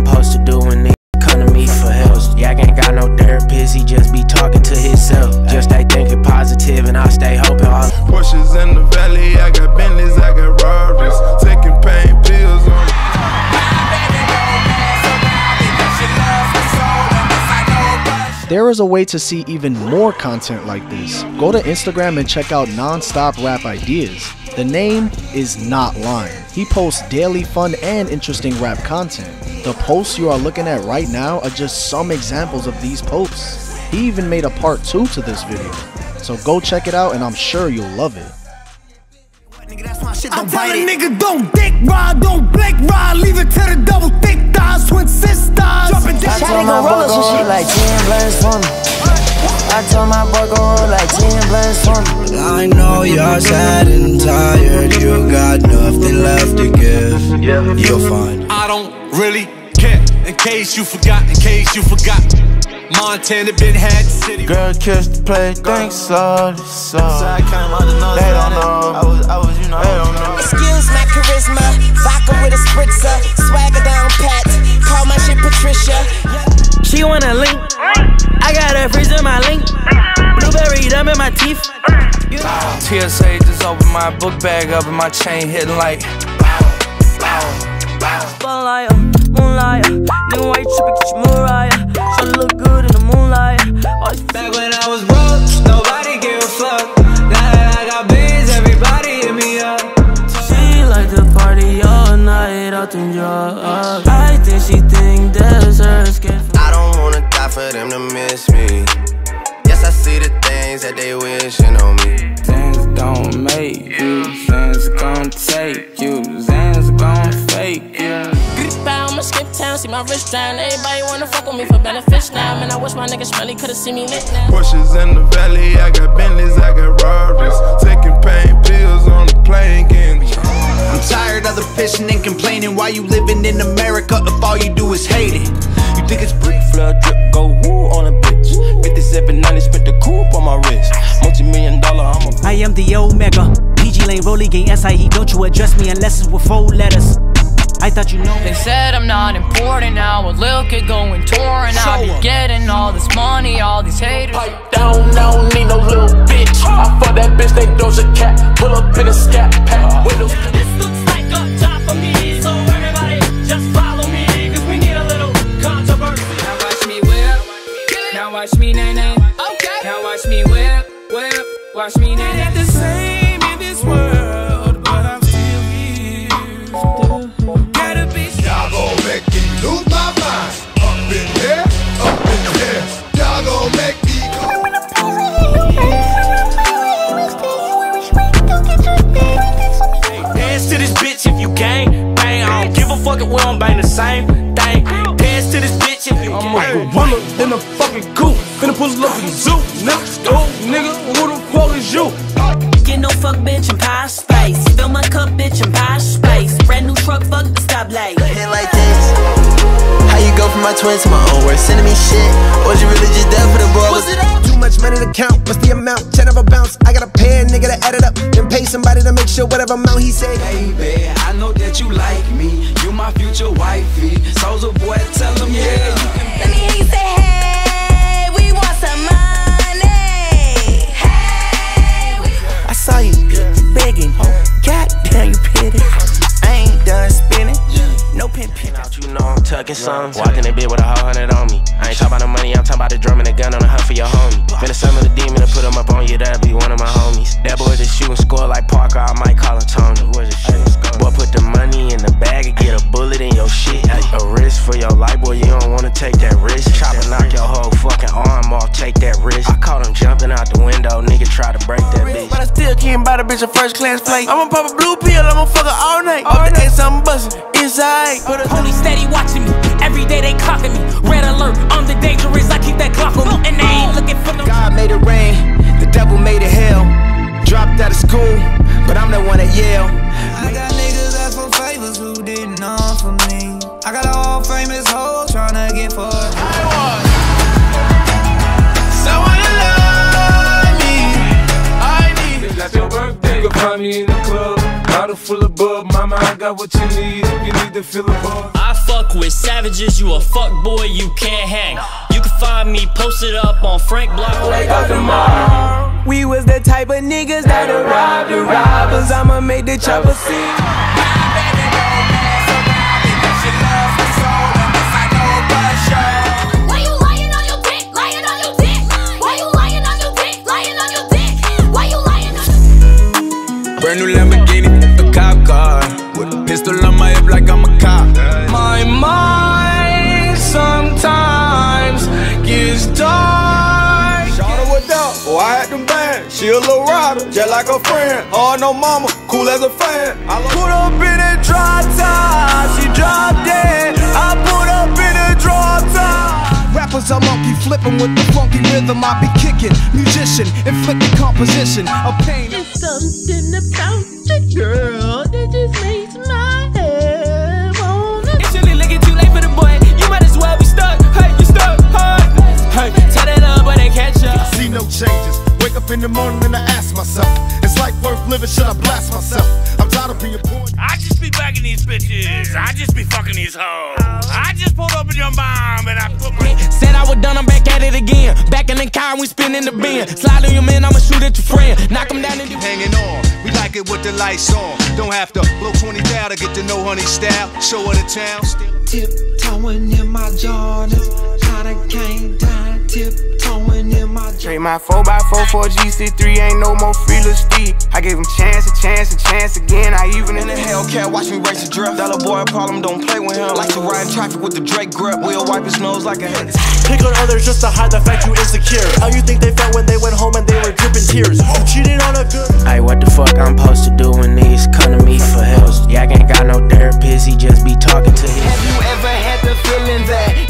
I'm supposed to do when niggas come to me for help. Yak ain't got no therapist, he just be talking to himself. Just stay thinking positive and I stay hoping all. Porsches in the valley, I got Bentleys, I got Rarers. Taking pain pills on. There is a way to see even more content like this. Go to Instagram and check out Nonstop Rap Ideas. The name is not lying. He posts daily fun and interesting rap content. The posts you are looking at right now are just some examples of these posts. He even made a part 2 to this video. So go check it out and I'm sure you'll love it. I tell a nigga don't dick ride, don't blink ride, leave it to the double thick thighs, twin sisters. Jumping I told my boy go roll like 10 blends for me. I told my boy go roll like 10 blends for me. I know you're sad and tired, you got nothing left to give. You'll find. I don't really care. In case you forgot, in case you forgot. Montana been had the city. Girl, kiss the play, think slowly, slowly. They don't know. I was, I was, you know. They don't know. Excuse my charisma, vodka with a spritzer, swagger down pat, call my shit Patricia. She wanna link, I got her freeze in my link, blueberry dumb in my teeth. TSA just opened my book bag up and my chain hitting like. Spotlight, uh, moonlight, uh, new white trippin' get you Mariah. She look good in the moonlight. These Back when I was broke, nobody gave a fuck. Now that I got biz, everybody hit me up. She like to party all night out them drugs. I think she think that's her for I don't wanna die for them to miss me. Yes, I see the things that they wishing on me. Things don't make you, things gon' take you, things gon' fake you. I'ma skip town, see my wrist down. Everybody wanna fuck with me for benefits now. Man, I wish my niggas really could've seen me lit now. Porsches in the valley, I got Bentleys, I got Rarers. Taking pain pills on the plane, getting I'm tired of the pissing and complaining. Why you living in America if all you do is hate it? You think it's brick flood drip, go woo on a bitch. 5790 spent the coupe on my wrist. Multi million dollar, I'm a. I am the Omega. PG Lane, Rolly Gang, SIE. Don't you address me unless it's with four letters. I thought you know. They said I'm not important now. A little kid going touring. I be getting all this money, all these haters. Pipe down, I don't need no little bitch. I fuck that bitch, they doja cat. Pull up in a scat pack. Watch me nay nay. the same in this world, but I'm still here. Gotta be Y'all gon' make me lose my mind. Up in here, up in here. Y'all gon' make me go. Dance to this bitch if you gang. Bang, I don't give a fuck if we don't bang the same thing. Dance to this bitch if you I'm a gorilla in a fucking coop. Finna pull up in the zoo, nigga. Oh, nigga, who the fuck is you? Get no fuck, bitch, and pie space. Fill my cup, bitch, and pie space. Brand new truck, fuck the stoplight. Hit like this. How you go from my twin to my own worst enemy shit? Or was you really just there for the ball? Was it all? Too much money to count, what's the amount? Ten of a bounce, I got to pay a nigga to add it up. Then pay somebody to make sure whatever amount he say. Baby, I know that you like me. You my future wifey. Soldier boy, tell him yeah. You Let me hear you I'm some. Walking in bed with a whole hundred on me. I ain't talking about the money, I'm talking about the drum and the gun on the hunt for your homie. Finna summon the demon and put him up on you, that'll be one of my homies. That boy just shooting score like Parker, I might call him Tony. Boy, put the money in the bag and get a bullet in your shit. A risk for your life, boy, you don't wanna take that risk. Chopper knock your whole fucking arm off, take that risk. I caught him jumping out the window, nigga try to break that bitch. But I still can't buy the bitch a first class flight. I'ma pop a blue pill, I'ma fuck her all night. Off the ass, I'm bustin'. Inside. Police steady watching me. Every day they clocking me. Red alert, I'm the dangerous. I keep that clock on me. And they ain't looking for no. God made it rain, the devil made it hell. Dropped out of school, but I'm the one at Yale. I got niggas ask for favors who didn't offer me. I got all famous hoes tryna get fucked. Someone to love me. I need. It's like your birthday. You can me in the club. Bottle full of bub, mama, I got what you need if you need to feel a buzz. Fuck with savages, you a fuck boy, you can't hang. You can find me posted up on Frank Block. Wake up tomorrow. We was the type of niggas that'll rob the robbers. I'ma make the chopper sing. Pistol on my hip like I'm a cop. My mind sometimes gets dark. Shawty what up? Oh, I had them band. She a little rider, just like her friend. Oh, no mama, cool as a fan. I love Put up in a dry top, she dropped dead. I put up in a drop top. Rappers are monkey flipping with the funky rhythm I be kicking. Musician, inflicting composition of pain. Something about the girl that just makes up in the morning and I ask myself, is life worth living? Should I blast myself? I'm tired of being poor. I just be bagging these bitches. I just be fucking these hoes. I just pulled up in your mom and I put my. Said I was done, I'm back at it again. Back in the car, we spinning the bin. Slide on your man, I'ma shoot at your friend. Knock him down and Hanging on, we like it with the lights on. Don't have to blow 20 down to get to know honey style. Show her the town. Tiptoeing in my Jordans. I done came down, tiptoeing in my Trade my 4x4 for a GC3, ain't no more freeless I gave him chance, a chance, a chance again. I even in the Hellcat, watch me race a drift. Dollar boy problem, don't play with him. Like to ride in traffic with the Drake grip. we'll wipe his nose like a head. Pick on others just to hide the fact you insecure. How you think they felt when they went home and they were dripping tears? You cheated on a good. Hey, what the fuck I'm supposed to do when niggas come to me for help? Yeah, I ain't got no therapist, he just be talking to his. Have you ever had the feeling that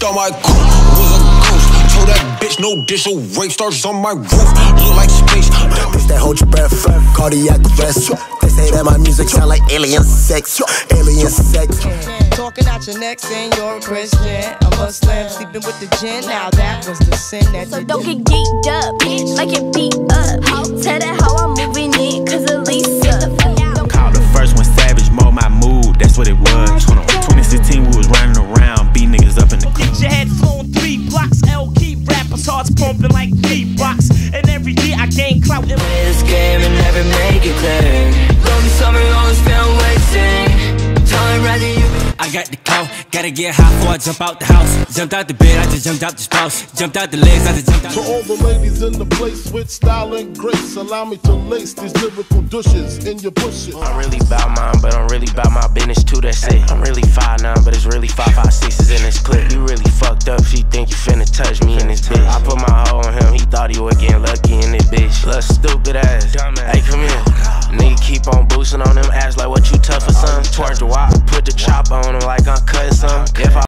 thought my crew was a ghost. Told that bitch no dish, so rape stars on my roof. Look like space. Bitch that hold your breath, cardiac arrest. They say that my music sound like alien sex, alien sex. Talking out your neck saying you're a Christian, I'm a Muslim, sleeping with the gin. Now that was the sin that So you don't did. get geeked up, bitch. Like it beat up. Tell that how I'm moving it, cause Elisa. Uh, Called the first one savage, mold my mood, that's what it was. I got the call, gotta get high before I jump out the house. Jumped out the bed, I just jumped out the spouse. Jumped out the legs, I just jumped out. To all the ladies in the place with style and grace, allow me to lace these lyrical douches in your bushes. I'm really about mine, but I'm really about my business too. That's it. I'm really five nine, but it's really five five sixes in this clip. You really fucked up if you think you finna touch me in this bitch. I put my hoe on him, he thought he was getting lucky in this bitch. Little stupid ass. Hey, come here. Nigga keep on boosting on them ass like what you tough or something. Twerk the wop, put the chop on him like Cutting something.